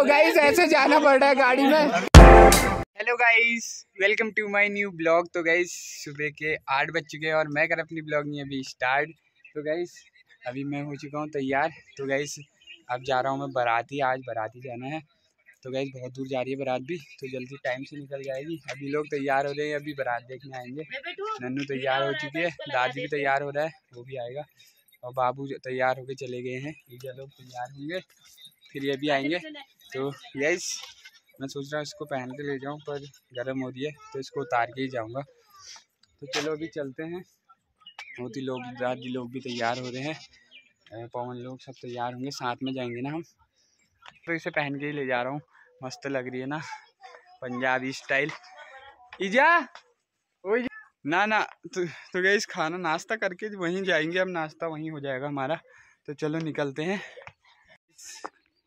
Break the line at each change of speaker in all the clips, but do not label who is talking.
तो गाइस ऐसे जाना पड़ रहा है गाड़ी में। Hello guys welcome to my new blog तो गाइस सुबह के आठ बज चुके हैं और मैं कर अपनी ब्लॉग नहीं अभी स्टार्ट तो गाइस अभी मैं हो चुका हूँ तैयार। तो गाइस अब जा रहा हूँ मैं बाराती। आज बाराती जाना है। तो गाइस बहुत दूर जा रही है बारात भी। तो जल्दी टाइम से निकल जाएगी। अभी लोग तैयार हो रहे हैं। अभी बारात देखने आएँगे। नन्नू तैयार हो चुकी है। दादी भी तैयार हो रहा है। वो भी आएगा। और बाबू तैयार होके चले गए हैं। ये लोग तैयार होंगे, फिर ये भी आएँगे। तो यस मैं सोच रहा हूँ इसको पहन के ले जाऊँ पर गर्म हो रही है तो इसको उतार के ही जाऊँगा। तो चलो अभी चलते हैं। बहुत ही लोग दादी लोग भी तैयार हो रहे हैं। पवन लोग सब तैयार होंगे साथ में जाएँगे ना हम। तो इसे पहन के ही ले जा रहा हूँ। मस्त लग रही है ना पंजाबी स्टाइल ईजा! ओ ना ना तो, तो गई खाना नाश्ता करके वहीं जाएँगे अब नाश्ता वहीं हो जाएगा हमारा। तो चलो निकलते हैं।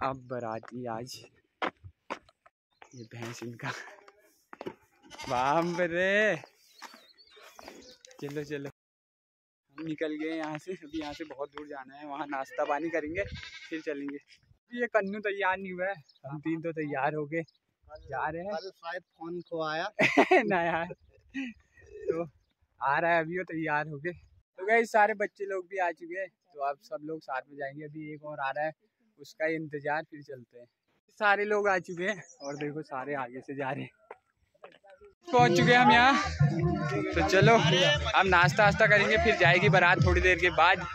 अब बराती आज। ये भैंस इनका। बाम रे। चलो चलो। हम निकल गए यहाँ से। अभी यहाँ से बहुत दूर जाना है। वहाँ नाश्ता पानी करेंगे फिर चलेंगे। ये कन्नू तैयार नहीं हुआ है। हम तीन तो तैयार हो गए। जा रहे हैं।
शायद फ़ोन को आया?
ना यार। तो आ रहा है अभी वो तैयार हो गए। तो गए सारे बच्चे लोग भी आ चुके हैं। तो आप सब लोग साथ में जाएँगे। अभी एक और आ रहा है। उसका इंतज़ार फिर चलते हैं। सारे लोग आ चुके हैं और देखो सारे आगे से जा रहे हैं। पहुँच चुके हैं हम यहाँ। तो चलो अब नाश्ता वास्ता करेंगे, फिर जाएगी बारात थोड़ी देर के बाद।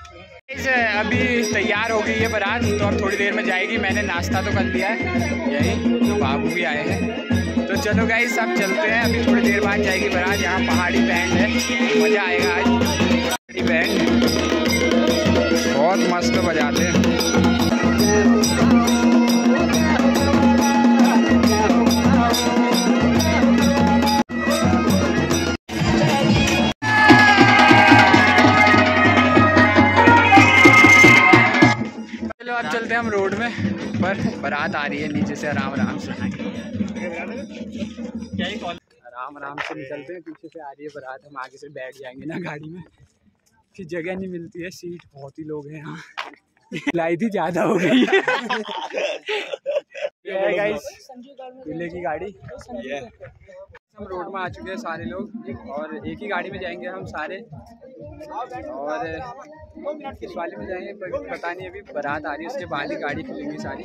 अभी तैयार हो गई है बारात तो अब थोड़ी देर में जाएगी। मैंने नाश्ता तो कर लिया है, यही तो बाबू भी आए हैं। तो चलो गाइस सब चलते हैं। अभी थोड़ी देर बाद जाएगी बारात, यहाँ पहाड़ी बैंड है, मज़ा आएगा आज। पहाड़ी बैंड बहुत मस्त बजाते हैं। अब चलते हैं हम रोड में, पर बारात आ रही है नीचे से, आराम आराम से। आराम आराम से निकलते हैं, पीछे से आ रही है बारात, हम आगे से बैठ जाएँगे ना गाड़ी में। फिर जगह नहीं मिलती है, सीट, बहुत ही लोग हैं यहाँ। लाई थी ज़्यादा हो गई। है दूल्हे की गाड़ी। हम रोड में आ चुके हैं सारे लोग और एक ही गाड़ी में जाएँगे हम सारे। और किस वाले में जाएँगे पता नहीं अभी बारात आ रही है उसके बाद ही गाड़ी खुलेंगी सारी।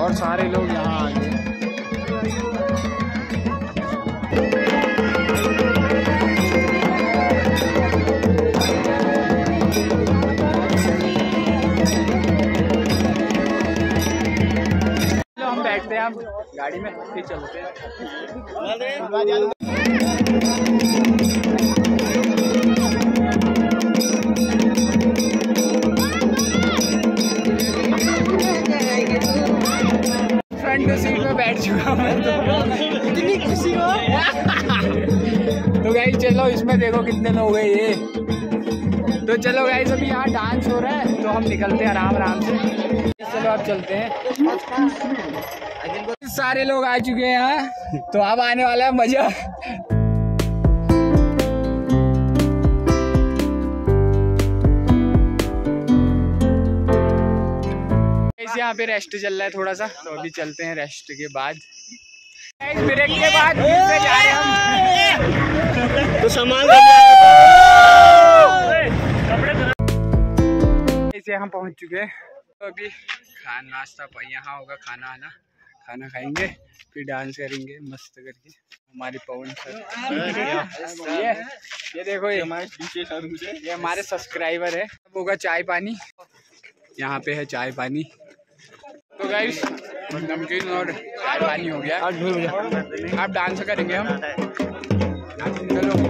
और सारे लोग यहाँ आ गए। हम गाड़ी में फिर चलते हैं सीट बैठ चुका
इतनी खुशी
तो गाइस चलो, इसमें देखो कितने लोग हैं ये। तो चलो गाइस अभी यहाँ डांस हो रहा है तो हम निकलते हैं आराम आराम से। चलो, अब चलते हैं। सारे लोग आ चुके हैं यहाँ तो अब आने वाला है मज़ा। यहाँ पे रेस्ट चल रहा है थोड़ा सा तो अभी चलते हैं रेस्ट के बाद। ब्रेक के बाद फिर से जा रहे हम।
तो सामान
ऐसे हम पहुँच चुके हैं। तो अभी खाना नाश्ता यहाँ होगा खाना आना खाना खाएँगे फिर डांस करेंगे मस्त करके। हमारे पवन सर। ये ये देखो ये हमारे पीछे ये हमारे सब्सक्राइबर है। अब होगा चाय पानी। यहाँ पे है चाय पानी। तो गाइस नमकीन और चाय पानी हो गया। अब डांस करेंगे हम। चलो।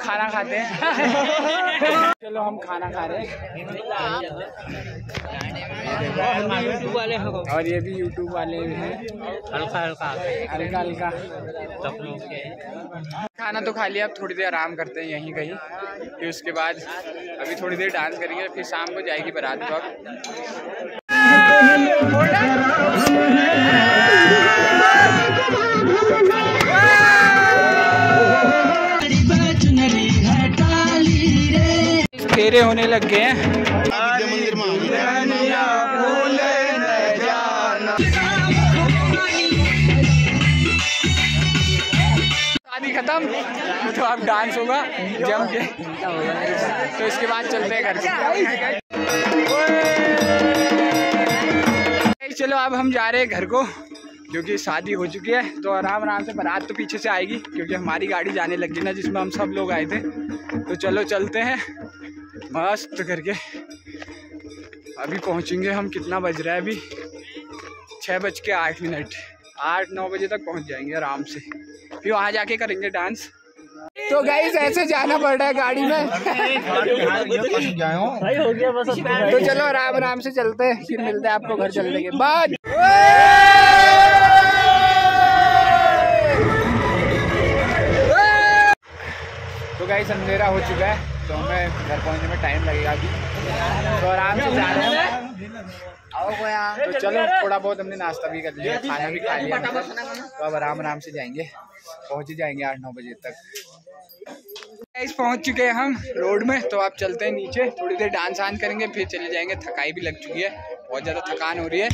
खाना खाते हैं चलो हम खाना खा रहे हैं
वाले
और ये भी यूट्यूब वाले हैं
हल्का हल्का
हल्का हल्का
के
खाना तो खा लिया अब थोड़ी देर आराम करते हैं यहीं कहीं फिर उसके बाद अभी थोड़ी देर डांस करेंगे फिर शाम को जाएगी बारात तो अब फेरे होने लग गए शादी खत्म तो अब डांस होगा जम के। तो इसके बाद चलते हैं घर चलो, अब हम जा रहे हैं घर को, क्योंकि शादी हो चुकी है तो आराम आराम से बारात तो पीछे से आएगी, क्योंकि हमारी गाड़ी जाने लगी ना, जिसमें हम सब लोग आए थे। तो चलो, चलते हैं। मस्त करके। अभी पहुँचेंगे हम कितना बज रहा है अभी? छः बज के आठ मिनट। आठ नौ बजे तक पहुँच जाएँगे आराम से। फिर वहाँ जाके करेंगे डांस। तो गाइस ऐसे जाना पड़ रहा है गाड़ी में। तो चलो आराम आराम से चलते हैं। फिर मिलते हैं आपको घर चलने के बाद। तो गाइस अंधेरा हो चुका है। तो हमें घर पहुँचने में टाइम लगेगा अभी। तो आराम से जा रहे हैं तो चलो थोड़ा बहुत हमने नाश्ता भी कर लिया खाना भी खा लिया। तो अब आराम आराम से जाएँगे। पहुँच ही जाएँगे आठ नौ बजे तक। गाइस पहुँच चुके हैं हम रोड में। तो आप चलते हैं नीचे। थोड़ी देर डांस वांस करेंगे फिर चले जाएँगे। थकाई भी लग चुकी है। बहुत ज़्यादा थकान हो रही है।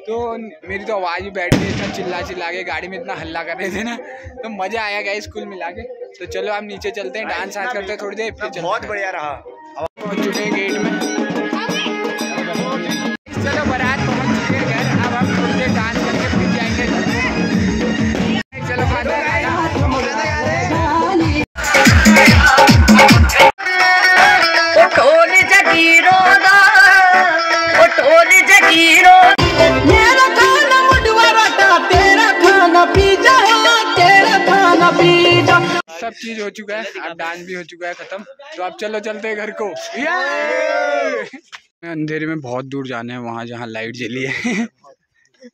तो मेरी तो आवाज़ भी बैठ गई इतना चिल्ला चिल्ला के गाड़ी में इतना हल्ला कर रहे थे ना। तो मज़ा आया गया स्कूल मिला के। तो चलो आप नीचे चलते हैं डांस वांस करते हैं थोड़ी देर फिर बहुत बढ़िया रहा। पहुँच चुके हैं गेट में। चीज़ हो चुका है अब डांस भी हो चुका है खत्म। तो अब चलो चलते हैं घर को। ये अंधेरे में बहुत दूर जाना है वहाँ जहाँ लाइट जली है।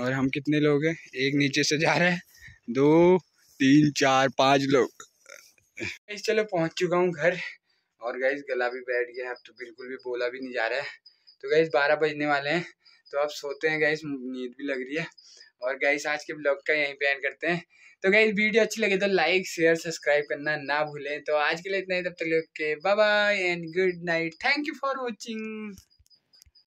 और हम कितने लोग हैं? एक नीचे से जा रहे हैं। दो तीन चार पाँच लोग। Guys, चलो पहुँच चुका हूँ घर। और गैस गला भी बैठ गया है, अब तो बिल्कुल भी बोला भी नहीं जा रहा है। तो गैस बारह बजने वाले हैं। तो अब सोते हैं गैस नींद भी लग रही है। और गाइस आज के ब्लॉग का यहीं पे एंड करते हैं। तो गाइस वीडियो अच्छी लगे तो लाइक शेयर सब्सक्राइब करना ना भूलें। तो आज के लिए इतना ही, तब तक के bye bye and good night thank you for watching